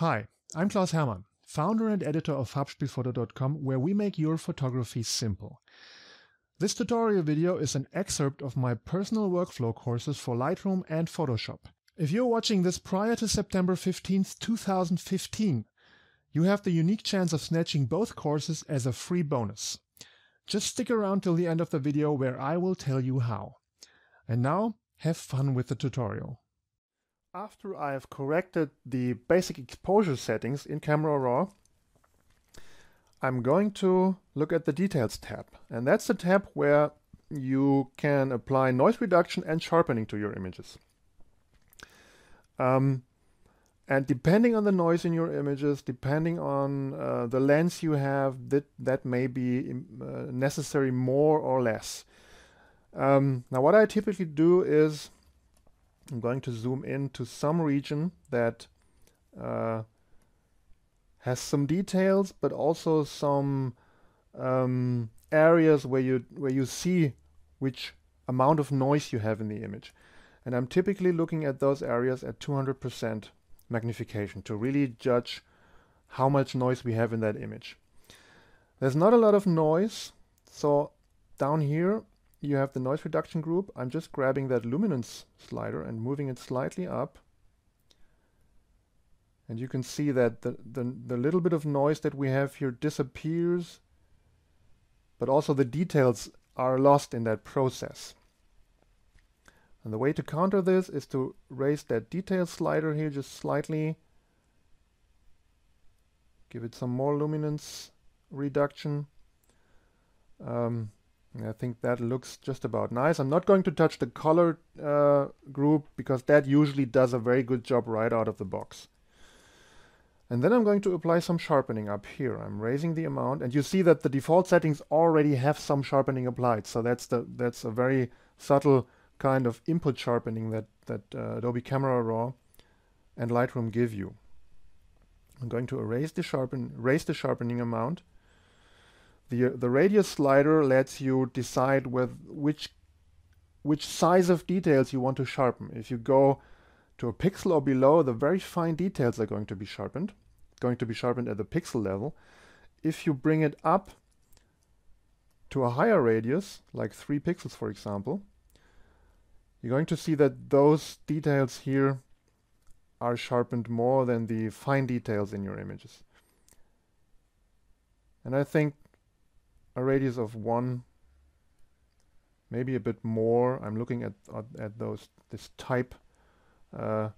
Hi, I'm Klaus Herrmann, founder and editor of Farbspielfoto.com, where we make your photography simple. This tutorial video is an excerpt of my personal workflow courses for Lightroom and Photoshop. If you're watching this prior to September 15th, 2015, you have the unique chance of snatching both courses as a free bonus. Just stick around till the end of the video where I will tell you how. And now, have fun with the tutorial. After I have corrected the basic exposure settings in Camera Raw, I'm going to look at the Details tab. And that's the tab where you can apply noise reduction and sharpening to your images. Um, and depending on the noise in your images, depending on uh, the lens you have, that, that may be uh, necessary more or less. Um, now what I typically do is I'm going to zoom in to some region that uh, has some details, but also some um, areas where you where you see which amount of noise you have in the image. And I'm typically looking at those areas at 200% magnification to really judge how much noise we have in that image. There's not a lot of noise, so down here you have the noise reduction group. I'm just grabbing that luminance slider and moving it slightly up. And you can see that the, the, the little bit of noise that we have here disappears, but also the details are lost in that process. And the way to counter this is to raise that detail slider here just slightly. Give it some more luminance reduction. Um, I think that looks just about nice. I'm not going to touch the color uh, group because that usually does a very good job right out of the box. And then I'm going to apply some sharpening up here. I'm raising the amount and you see that the default settings already have some sharpening applied. So that's the that's a very subtle kind of input sharpening that, that uh, Adobe Camera Raw and Lightroom give you. I'm going to erase the sharpen, raise the sharpening amount the, the radius slider lets you decide with which, which size of details you want to sharpen. If you go to a pixel or below, the very fine details are going to be sharpened, going to be sharpened at the pixel level. If you bring it up to a higher radius, like 3 pixels for example, you're going to see that those details here are sharpened more than the fine details in your images. And I think a radius of one, maybe a bit more. I'm looking at at, at those this type uh,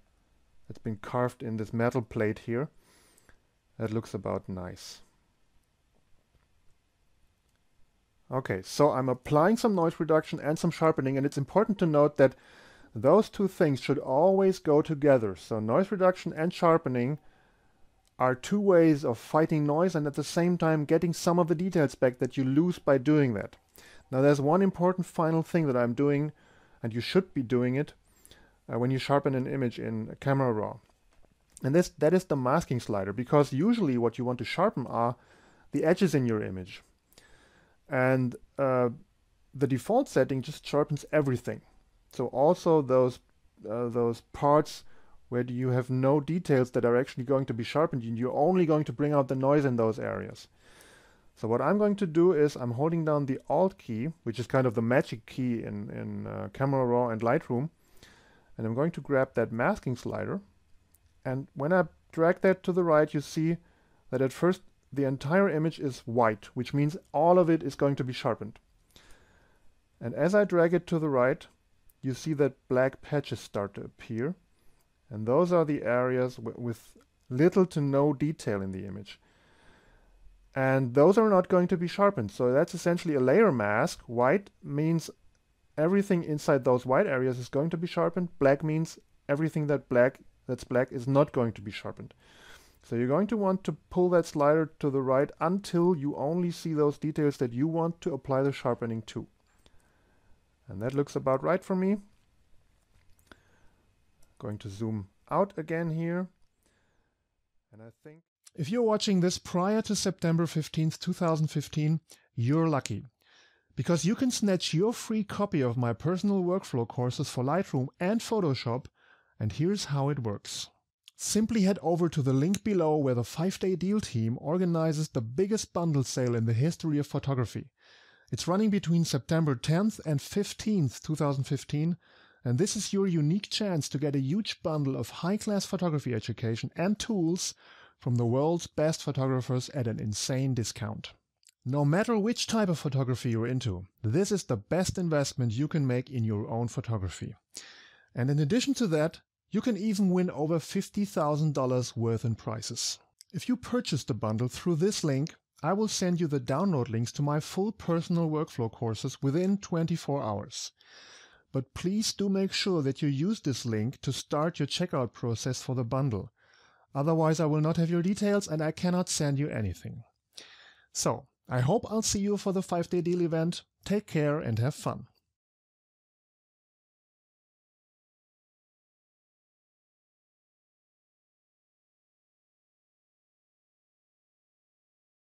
that's been carved in this metal plate here. That looks about nice. Okay, so I'm applying some noise reduction and some sharpening, and it's important to note that those two things should always go together. So noise reduction and sharpening are two ways of fighting noise and at the same time getting some of the details back that you lose by doing that. Now there's one important final thing that I'm doing, and you should be doing it, uh, when you sharpen an image in Camera Raw. And this that is the masking slider, because usually what you want to sharpen are the edges in your image. And uh, the default setting just sharpens everything. So also those uh, those parts where you have no details that are actually going to be sharpened and you're only going to bring out the noise in those areas. So what I'm going to do is I'm holding down the Alt key, which is kind of the magic key in, in uh, Camera Raw and Lightroom, and I'm going to grab that masking slider. And when I drag that to the right, you see that at first the entire image is white, which means all of it is going to be sharpened. And as I drag it to the right, you see that black patches start to appear. And those are the areas with little to no detail in the image. And those are not going to be sharpened. So that's essentially a layer mask. White means everything inside those white areas is going to be sharpened. Black means everything that black that's black is not going to be sharpened. So you're going to want to pull that slider to the right until you only see those details that you want to apply the sharpening to. And that looks about right for me. Going to zoom out again here. And I think if you're watching this prior to September 15th, 2015, you're lucky. Because you can snatch your free copy of my personal workflow courses for Lightroom and Photoshop, and here's how it works. simply head over to the link below where the 5DayDeal team organizes the biggest bundle sale in the history of photography. It's running between September 10th and 15th, 2015, and this is your unique chance to get a huge bundle of high-class photography education and tools from the world's best photographers at an insane discount. No matter which type of photography you're into, this is the best investment you can make in your own photography. And in addition to that, you can even win over $50,000 worth in prizes. If you purchase the bundle through this link, I will send you the download links to my full personal workflow courses within 24 hours. But please do make sure that you use this link to start your checkout process for the bundle. Otherwise, I will not have your details and I cannot send you anything. So, I hope I'll see you for the 5DayDeal event. Take care and have fun.